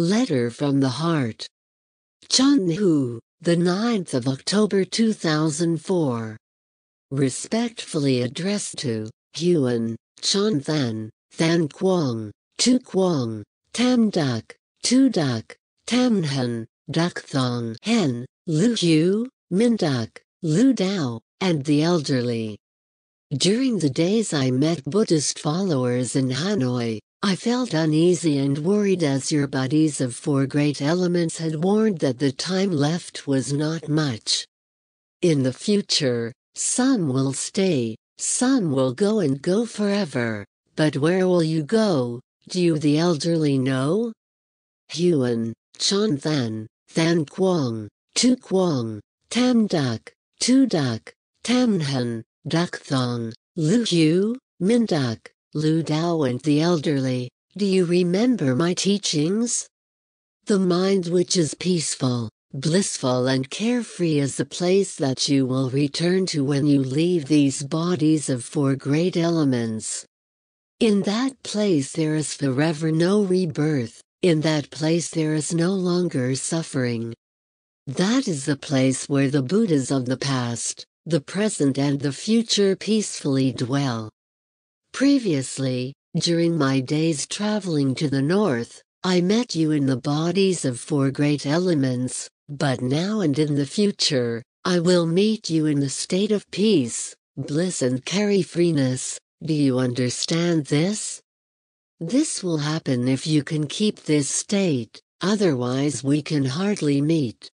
Letter from the Heart. Chunhu, the 9th of October 2004. Respectfully addressed to Huan, Chan Than, Than Quang, Tu Quang, Tam Duck, Tu Duck, Tam Han, Duck Thong Hen, Lu Hu, Min Duck, Lu Dao, and the elderly. During the days I met Buddhist followers in Hanoi, I felt uneasy and worried as your buddies of Four Great Elements had warned that the time left was not much. In the future, some will stay, some will go and go forever, but where will you go, do you the elderly know? Huan, Chan Than, Than Quang, Tu Quang, Tam Duck, Tu Duck, Tam Han, Duck Thong, Lu Hu, Min Duck, Lu Dao and the elderly, do you remember my teachings? The mind which is peaceful, blissful and carefree is the place that you will return to when you leave these bodies of four great elements. In that place there is forever no rebirth, in that place there is no longer suffering. That is the place where the Buddhas of the past, the present and the future peacefully dwell. Previously, during my days traveling to the north, I met you in the bodies of four great elements, but now and in the future, I will meet you in the state of peace, bliss and carefreeness. Do you understand this? This will happen if you can keep this state, otherwise we can hardly meet.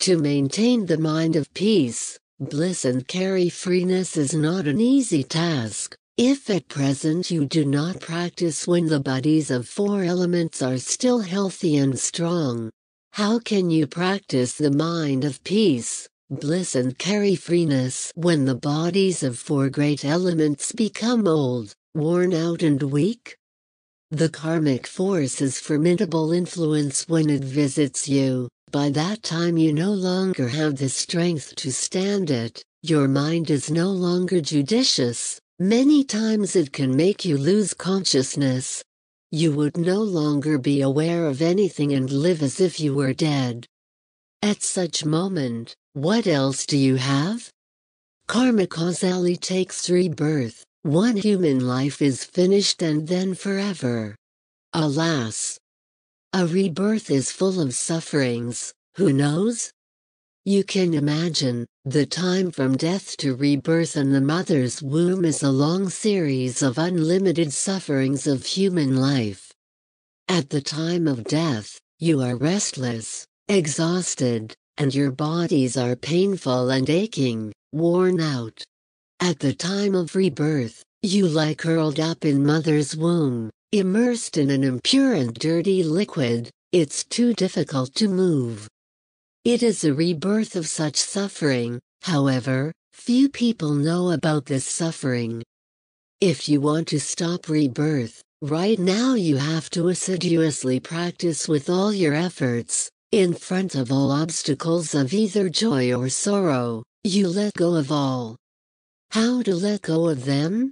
To maintain the mind of peace, bliss and carefreeness is not an easy task. If at present you do not practice when the bodies of four elements are still healthy and strong, how can you practice the mind of peace, bliss and carefreeness when the bodies of four great elements become old, worn out and weak? The karmic force is formidable influence when it visits you. By that time you no longer have the strength to stand it, your mind is no longer judicious, Many times it can make you lose consciousness. You would no longer be aware of anything and live as if you were dead. At such moment, what else do you have? Karma causally takes rebirth. One human life is finished and then forever. Alas! A rebirth is full of sufferings, who knows? You can imagine, the time from death to rebirth in the mother's womb is a long series of unlimited sufferings of human life. At the time of death, you are restless, exhausted, and your bodies are painful and aching, worn out. At the time of rebirth, you lie curled up in mother's womb, immersed in an impure and dirty liquid, it's too difficult to move. It is a rebirth of such suffering, however, few people know about this suffering. If you want to stop rebirth, right now you have to assiduously practice with all your efforts, in front of all obstacles of either joy or sorrow, you let go of all. How to let go of them?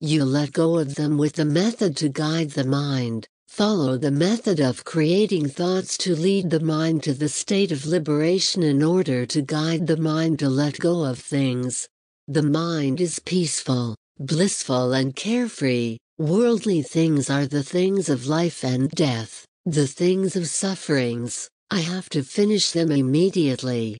You let go of them with the method to guide the mind, Follow the method of creating thoughts to lead the mind to the state of liberation in order to guide the mind to let go of things. The mind is peaceful, blissful and carefree. Worldly things are the things of life and death, the things of sufferings. I have to finish them immediately.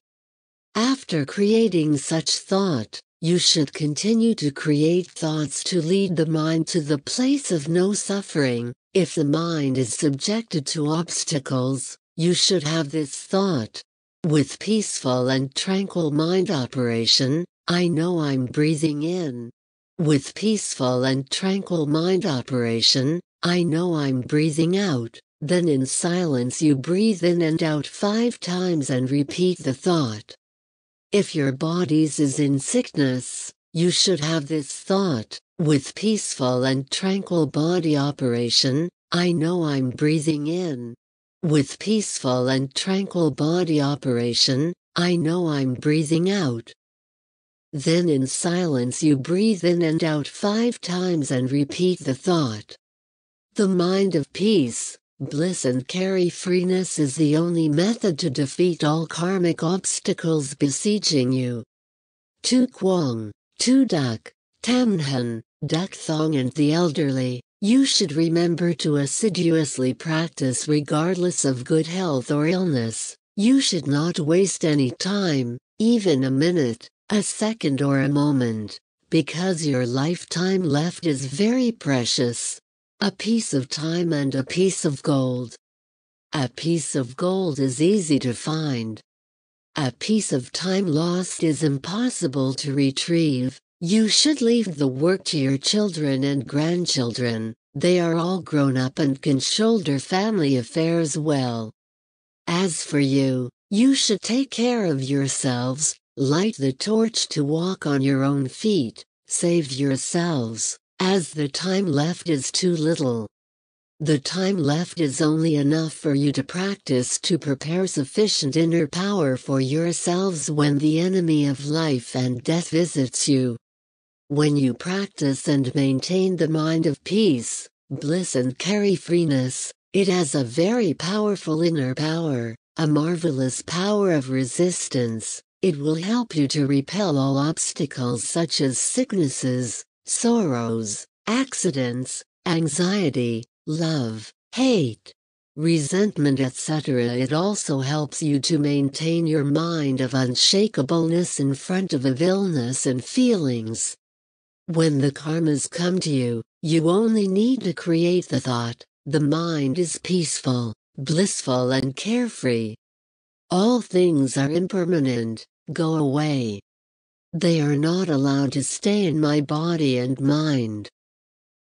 After creating such thought, you should continue to create thoughts to lead the mind to the place of no suffering. If the mind is subjected to obstacles, you should have this thought. With peaceful and tranquil mind operation, I know I'm breathing in. With peaceful and tranquil mind operation, I know I'm breathing out. Then in silence you breathe in and out five times and repeat the thought. If your body's is in sickness, you should have this thought. With peaceful and tranquil body operation, I know I'm breathing in. With peaceful and tranquil body operation, I know I'm breathing out. Then in silence you breathe in and out five times and repeat the thought. The mind of peace, bliss and carefreeness is the only method to defeat all karmic obstacles besieging you. Tu Quang, Tu Duck, Tamhan, Duck Thong and the elderly, you should remember to assiduously practice regardless of good health or illness. You should not waste any time, even a minute, a second or a moment, because your lifetime left is very precious. A piece of time and a piece of gold. A piece of gold is easy to find. A piece of time lost is impossible to retrieve. You should leave the work to your children and grandchildren, they are all grown up and can shoulder family affairs well. As for you, you should take care of yourselves, light the torch to walk on your own feet, save yourselves, as the time left is too little. The time left is only enough for you to practice to prepare sufficient inner power for yourselves when the enemy of life and death visits you. When you practice and maintain the mind of peace, bliss and carefreeness, it has a very powerful inner power, a marvelous power of resistance. It will help you to repel all obstacles such as sicknesses, sorrows, accidents, anxiety, love, hate, resentment etc. It also helps you to maintain your mind of unshakableness in front of illness and feelings. When the karmas come to you, you only need to create the thought, the mind is peaceful, blissful and carefree. All things are impermanent, go away. They are not allowed to stay in my body and mind.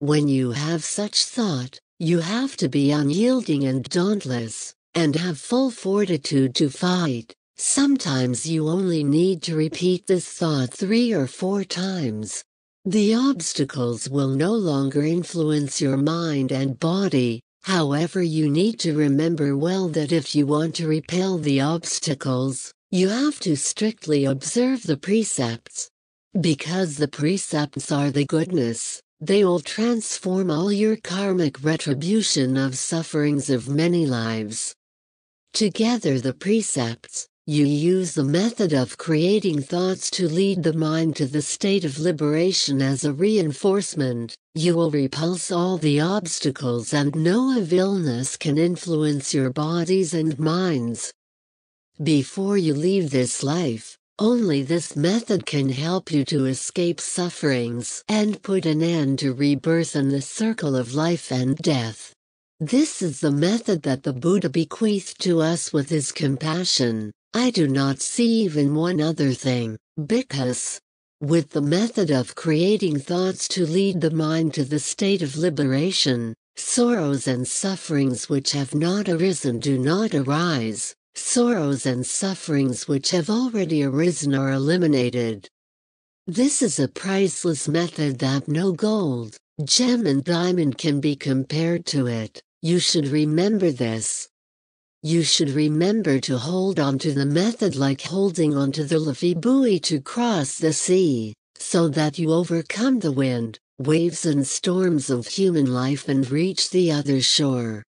When you have such thought, you have to be unyielding and dauntless, and have full fortitude to fight. Sometimes you only need to repeat this thought three or four times. The obstacles will no longer influence your mind and body, however you need to remember well that if you want to repel the obstacles, you have to strictly observe the precepts. Because the precepts are the goodness, they will transform all your karmic retribution of sufferings of many lives. Together the precepts, you use the method of creating thoughts to lead the mind to the state of liberation as a reinforcement. You will repulse all the obstacles and no of illness can influence your bodies and minds. Before you leave this life, only this method can help you to escape sufferings and put an end to rebirth in the circle of life and death. This is the method that the Buddha bequeathed to us with his compassion. I do not see even one other thing, because, with the method of creating thoughts to lead the mind to the state of liberation, sorrows and sufferings which have not arisen do not arise, sorrows and sufferings which have already arisen are eliminated. This is a priceless method that no gold, gem and diamond can be compared to it, you should remember this. You should remember to hold on to the method like holding onto the levee buoy to cross the sea, so that you overcome the wind, waves and storms of human life and reach the other shore.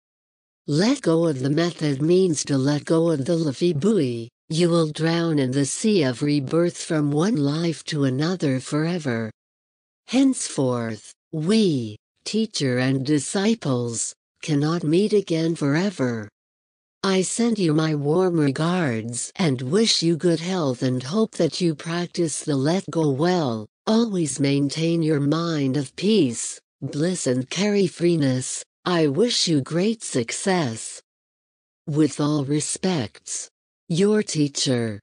Let go of the method means to let go of the levee buoy, you will drown in the sea of rebirth from one life to another forever. Henceforth, we, teacher and disciples, cannot meet again forever. I send you my warm regards and wish you good health and hope that you practice the let go well. Always maintain your mind of peace, bliss and carefreeness. I wish you great success. With all respects, your teacher.